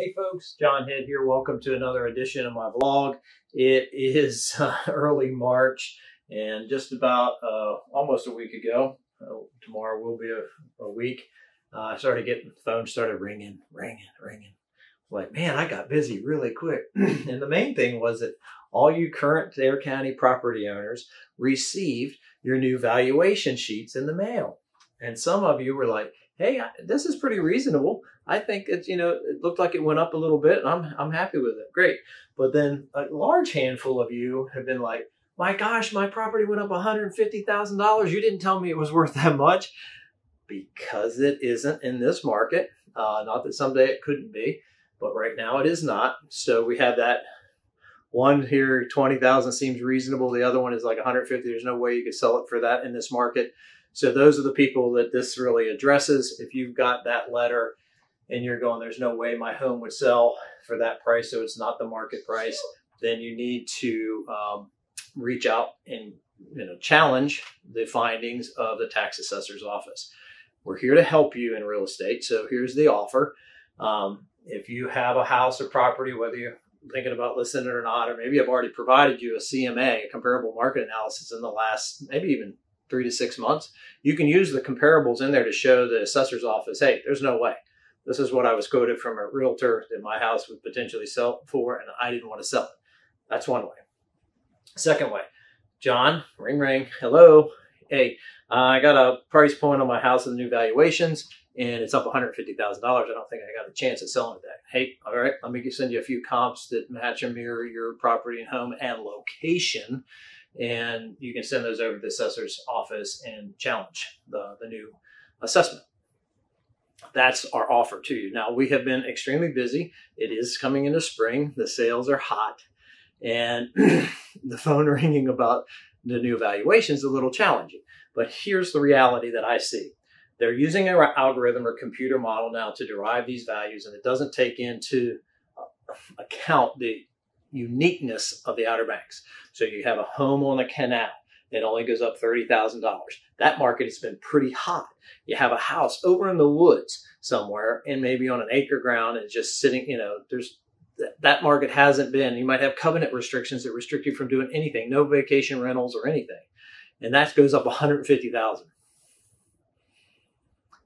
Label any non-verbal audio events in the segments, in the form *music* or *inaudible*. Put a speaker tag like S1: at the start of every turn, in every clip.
S1: Hey folks, John Head here. Welcome to another edition of my vlog. It is *laughs* uh, early March and just about uh, almost a week ago, uh, tomorrow will be a, a week, uh, I started getting, the phone started ringing, ringing, ringing. Like, man, I got busy really quick. *clears throat* and the main thing was that all you current Dare County property owners received your new valuation sheets in the mail. And some of you were like, hey, this is pretty reasonable. I think it's, you know, it looked like it went up a little bit and I'm, I'm happy with it. Great. But then a large handful of you have been like, my gosh, my property went up $150,000. You didn't tell me it was worth that much because it isn't in this market. Uh, not that someday it couldn't be, but right now it is not. So we have that one here, 20,000 seems reasonable. The other one is like 150. There's no way you could sell it for that in this market. So those are the people that this really addresses. If you've got that letter and you're going, there's no way my home would sell for that price, so it's not the market price, then you need to um, reach out and you know challenge the findings of the tax assessor's office. We're here to help you in real estate. So here's the offer. Um, if you have a house or property, whether you're thinking about listing it or not, or maybe I've already provided you a CMA, a comparable market analysis in the last maybe even three to six months, you can use the comparables in there to show the assessor's office, hey, there's no way. This is what I was quoted from a realtor that my house would potentially sell for, and I didn't want to sell it. That's one way. Second way, John, ring ring, hello. Hey, uh, I got a price point on my house and the new valuations, and it's up $150,000. I don't think I got a chance at selling it. That. Hey, all right, let me send you a few comps that match and mirror your property and home and location and you can send those over to the assessor's office and challenge the, the new assessment. That's our offer to you. Now, we have been extremely busy. It is coming into spring. The sales are hot. And *clears throat* the phone *laughs* ringing about the new evaluation is a little challenging. But here's the reality that I see. They're using an algorithm or computer model now to derive these values, and it doesn't take into account the uniqueness of the Outer Banks. So you have a home on a canal that only goes up $30,000. That market has been pretty hot. You have a house over in the woods somewhere and maybe on an acre ground and just sitting, you know, there's that market hasn't been. You might have covenant restrictions that restrict you from doing anything, no vacation rentals or anything. And that goes up 150,000.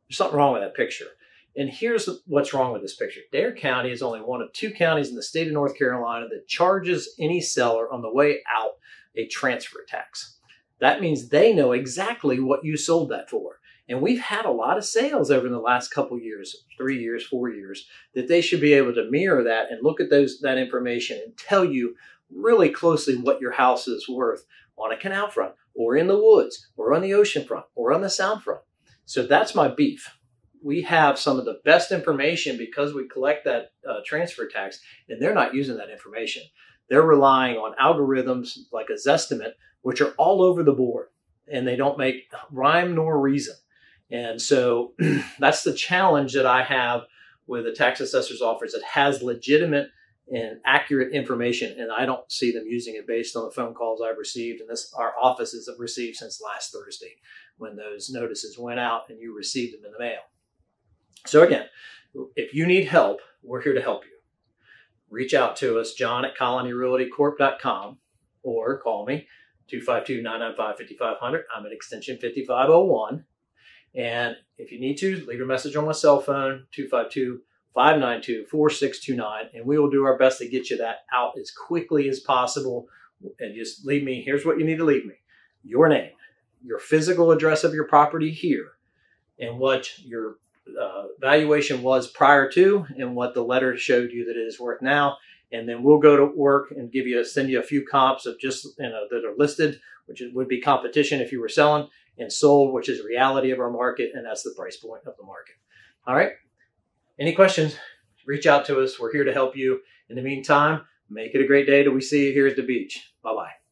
S1: There's something wrong with that picture. And here's what's wrong with this picture. Dare County is only one of two counties in the state of North Carolina that charges any seller on the way out a transfer tax. That means they know exactly what you sold that for. And we've had a lot of sales over the last couple years, three years, four years, that they should be able to mirror that and look at those that information and tell you really closely what your house is worth on a canal front or in the woods or on the ocean front or on the sound front. So that's my beef we have some of the best information because we collect that uh, transfer tax, and they're not using that information. They're relying on algorithms like a Zestimate, which are all over the board, and they don't make rhyme nor reason. And so *clears throat* that's the challenge that I have with the tax assessor's office that has legitimate and accurate information, and I don't see them using it based on the phone calls I've received, and this our offices have received since last Thursday when those notices went out and you received them in the mail. So again, if you need help, we're here to help you. Reach out to us, john at colonyrealtycorp.com, or call me, 252-995-5500. I'm at extension 5501. And if you need to, leave a message on my cell phone, 252-592-4629, and we will do our best to get you that out as quickly as possible. And just leave me, here's what you need to leave me. Your name, your physical address of your property here, and what your uh, valuation was prior to and what the letter showed you that it is worth now. And then we'll go to work and give you, send you a few comps of just, you know, that are listed, which would be competition if you were selling and sold, which is reality of our market. And that's the price point of the market. All right. Any questions? Reach out to us. We're here to help you. In the meantime, make it a great day till we see you here at the beach. Bye bye.